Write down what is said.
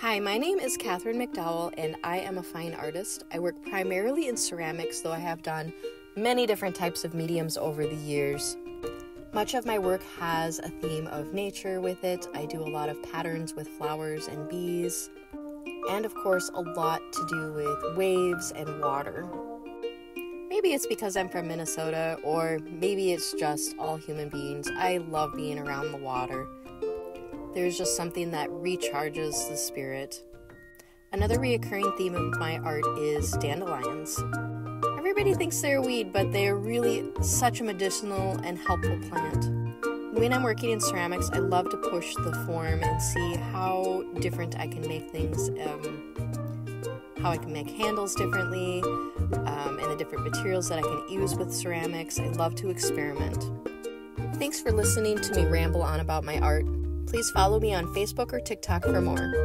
Hi, my name is Catherine McDowell, and I am a fine artist. I work primarily in ceramics, though I have done many different types of mediums over the years. Much of my work has a theme of nature with it. I do a lot of patterns with flowers and bees, and of course, a lot to do with waves and water. Maybe it's because I'm from Minnesota, or maybe it's just all human beings. I love being around the water. There's just something that recharges the spirit. Another reoccurring theme of my art is dandelions. Everybody thinks they're a weed, but they're really such a medicinal and helpful plant. When I'm working in ceramics, I love to push the form and see how different I can make things, um, how I can make handles differently, um, and the different materials that I can use with ceramics. I love to experiment. Thanks for listening to me ramble on about my art. Please follow me on Facebook or TikTok for more.